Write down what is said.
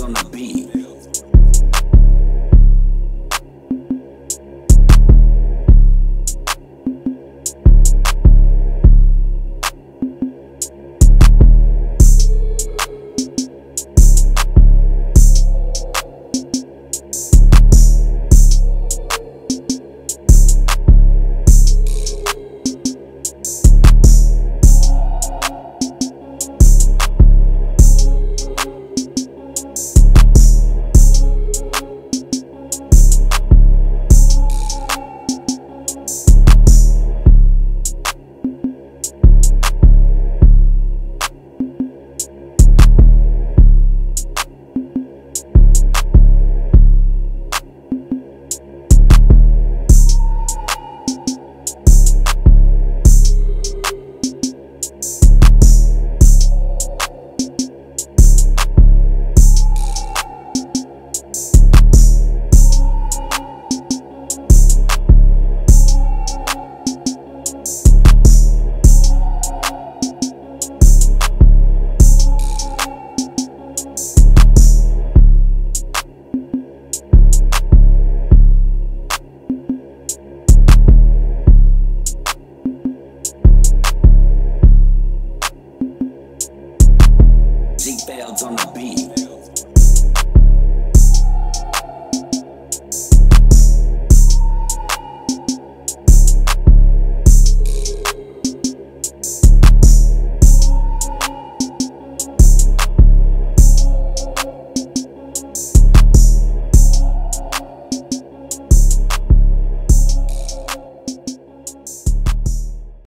On the beat.